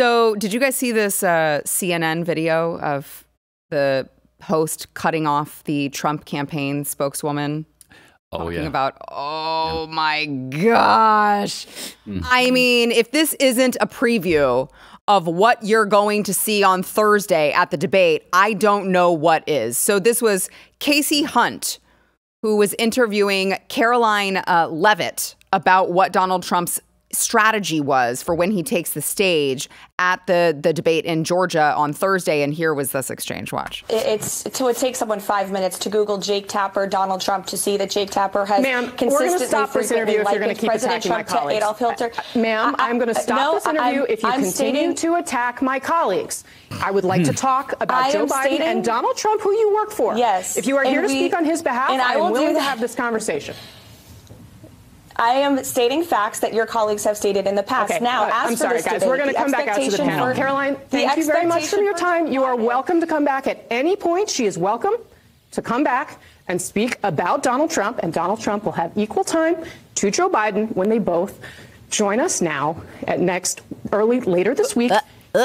So, did you guys see this uh, CNN video of the host cutting off the Trump campaign spokeswoman? Oh talking yeah. about oh my gosh Mm-hmm. i mean if this isn't a preview of what you're going to see on thursday at the debate i don't know what is so this was kasie hunt who was interviewing karoline uh, leavitt about what donald trump's strategy was for when he takes the stage at the the debate in georgia on thursday and here was this exchange watch It's so it takes someone five minutes to Google Jake Tapper, Donald Trump, to see that Jake Tapper has Ma'am, we're going consistently stop this interview if you're going to keep President attacking my Trump to colleagues. Adolf Hitler. Uh, uh Ma'am, I- I- I'm going to uh, stop no, this interview I'm- if you I'm continue stating- to attack my colleagues. I would like to hmm. talk about I Joe Biden stating- and Donald Trump, who you work for. Yes, If you are and here to we- speak on his behalf, and I I am will willing to have this conversation. I am stating facts that your colleagues have stated in the past. Okay, now, uh, as I'm for sorry, this guys. debate, We're going to come back out to the expectation panel. for- Karoline, thank you very much for your time. You are welcome to come back at any point. She is welcome to come back and speak about Donald Trump, and Donald Trump will have equal time to Joe Biden when they both join us now at next early later this week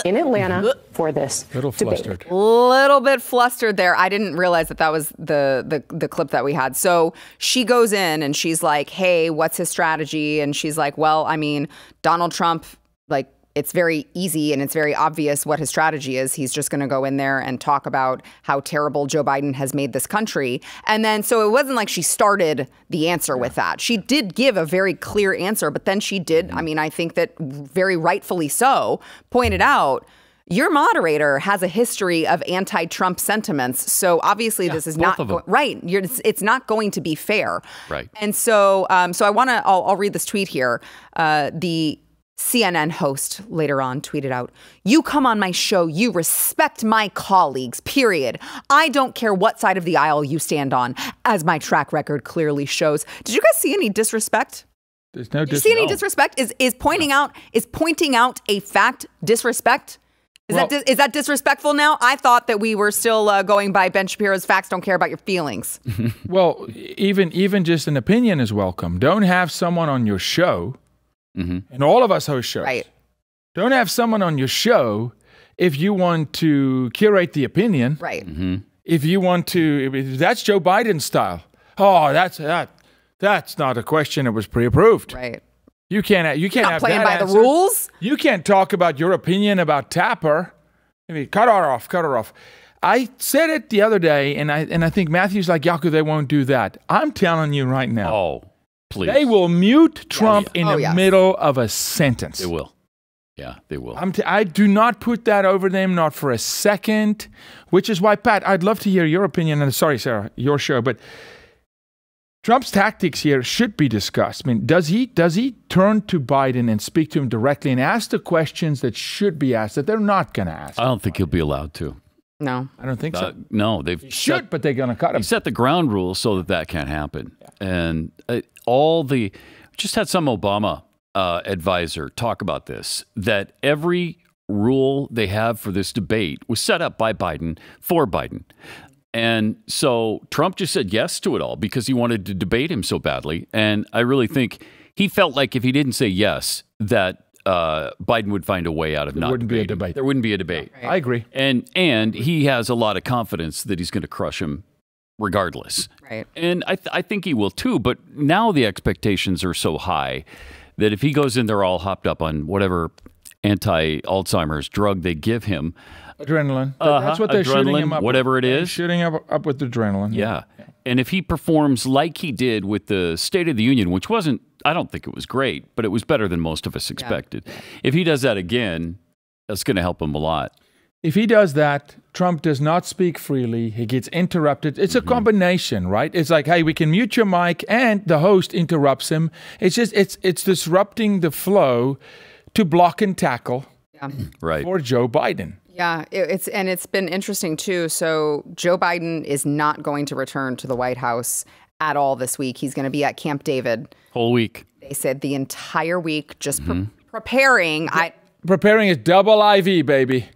in Atlanta uh. for this Little debate. flustered. little bit flustered there. I didn't realize that that was the, the the clip that we had. So she goes in and she's like, "Hey, what's his strategy?" And she's like, "Well, I mean, Donald Trump like it's very easy and it's very obvious what his strategy is. He's just going to go in there and talk about how terrible Joe Biden has made this country. And then, so it wasn't like she started the answer with that. She did give a very clear answer, but then she did, I mean, I think that very rightfully so, pointed out. Your moderator has a history of anti-Trump sentiments, so obviously this is not go- right. You're, it's, it's not going to be fair, Right. And so, um, so I want to. I'll, I'll read this tweet here. Uh, the CNN host later on tweeted out, You come on my show, you respect my colleagues, period. I don't care what side of the aisle you stand on, as my track record clearly shows. Did you guys see any disrespect? There's no you see any disrespect? Is is pointing out is pointing out a fact disrespect? Is that Well- dis- is that disrespectful now? I thought that we were still uh, going by Ben Shapiro's facts don't care about your feelings. Well, even even just an opinion is welcome. Don't have someone on your show, Mm-hmm. and all of us host shows. Right. Don't have someone on your show if you want to curate the opinion. Right. Mm-hmm. If you want to, if that's Joe Biden style. Oh, that's that. That's not a question that was pre-approved. Right. You can't. You can't Not have playing that by the rules. You can't talk about your opinion about Tapper. I mean, cut her off. Cut her off. I said it the other day, and I and I think Matthew's like Yaku. They won't do that. I'm telling you right now. Oh, please. They will mute Trump in Oh, the yes. middle of a sentence. They will. Yeah, they will. I'm t- I do not put that over them, not for a second. Which is why, Pat, I'd love to hear your opinion. And sorry, Sara, your show, but Trump's tactics here should be discussed. I mean, does he does he turn to Biden and speak to him directly and ask the questions that should be asked that they're not going to ask? I don't think he'll be allowed to. No. I don't think Uh, so. no, they've Should, set, but they're going to cut him. he set the ground rules so that that can't happen. And uh, all the just had some Obama uh, advisor talk about this that every rule they have for this debate was set up by Biden for Biden. And so Trump just said yes to it all because he wanted to debate him so badly. And I really think he felt like if he didn't say yes, that uh, Biden would find a way out of not wouldn't be a debate. There wouldn't be a debate. I agree. And and he has a lot of confidence that he's going to crush him regardless. Right. And I, th- I think he will too. But now the expectations are so high that if he goes in there all hopped up on whatever anti Alzheimer's drug they give him, Adrenaline. Uh-huh, That's what they're shooting him up. whatever with. it They're shooting up, up with adrenaline. yeah. And if he performs like he did with the State of the Union, which wasn't, I don't think it was great, but it was better than most of us expected. If he does that again, that's going to help him a lot. If he does that, Trump does not speak freely. He gets interrupted. It's a mm-hmm. combination, right? It's like, hey, we can mute your mic, and the host interrupts him. It's just it's it's disrupting the flow to block and tackle Yeah. Right. for Joe Biden. Yeah, it- it's and it's been interesting too. So Joe Biden is not going to return to the White House at all this week. He's going to be at Camp David. Whole week. They said the entire week, just pre- preparing. I Preparing his double IV, baby.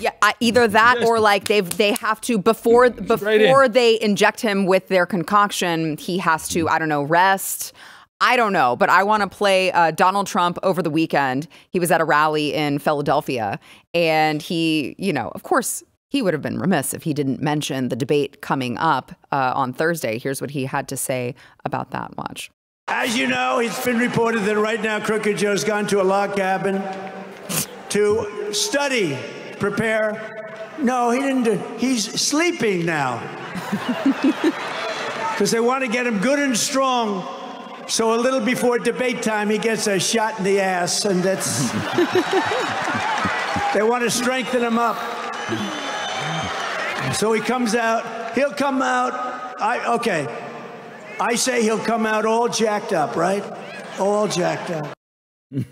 yeah, I, either that or like they've they have to before in. before they inject him with their concoction. He has to I don't know rest. I don't know, but I want to play uh, Donald Trump over the weekend. He was at a rally in Philadelphia, and he, you know, of course, he would have been remiss if he didn't mention the debate coming up uh, on Thursday. Here's what he had to say about that. Watch. As you know, it's been reported that right now Crooked Joe's gone to a log cabin to study, prepare. No, he didn't do. He's sleeping now. Because they want to get him good and strong. So a little before debate time, he gets a shot in the ass, and that's. they want to strengthen him up. So he comes out. He'll come out. I okay. I say he'll come out all jacked up, right? All jacked up.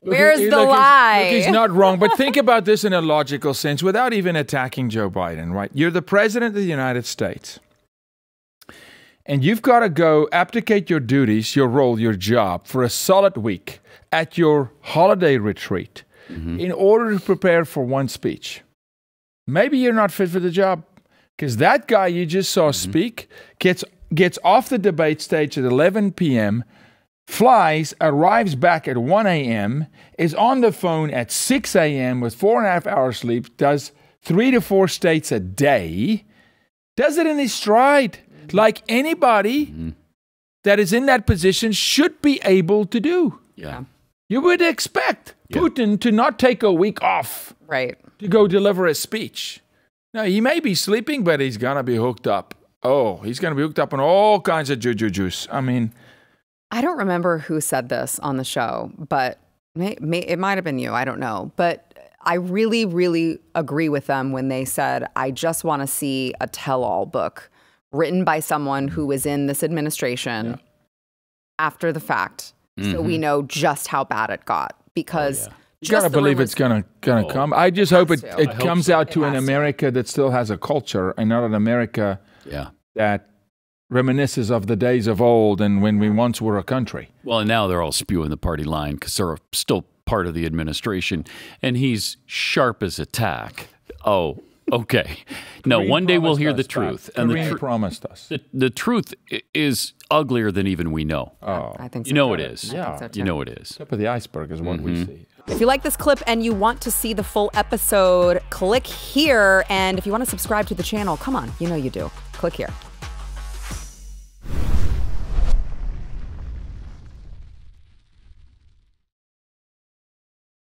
Where's Look, the look, he's- lie? look, he's not wrong, but think about this in a logical sense without even attacking Joe Biden, right? You're the president of the United States. And you've got to go abdicate your duties, your role, your job for a solid week at your holiday retreat mm-hmm. in order to prepare for one speech. Maybe you're not fit for the job because that guy you just saw mm-hmm. speak gets gets off the debate stage at 11 p.m flies, arrives back at 1 a.m., is on the phone at 6 a.m. with four and a half hours sleep, does three to four states a day, does it in his stride, mm-hmm. like anybody mm-hmm. that is in that position should be able to do. Yeah. You would expect Putin to not take a week off Right. To go deliver a speech. Now, he may be sleeping, but he's going to be hooked up. Oh, he's going to be hooked up on all kinds of juju juice. I mean, I don't remember who said this on the show, but may, may, it might have been you. I don't know. But I really, really agree with them when they said, I just want to see a tell all book written by someone who was in this administration after the fact. So we mm-hmm. know just how bad it got because. Oh, You just gotta believe it's gonna gonna oh, come. I just hope it, has to. it I comes so. out to an has to. America that still has a culture and not an America Yeah. that reminisces of the days of old and when we once were a country. Well, and now they're all spewing the party line because they're still part of the administration, and he's sharp as a tack. Oh, okay. No, Green one day we'll hear us the that. truth, and the, Green tru- promised us. the the truth is uglier than even we know. Oh, I think so you know too. it is. I think so You know it is. tip of the iceberg is what we mm-hmm. see. If you like this clip and you want to see the full episode, click here. And if you want to subscribe to the channel, come on, you know you do. Click here.